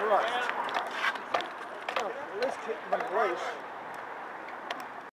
Let's let's take my.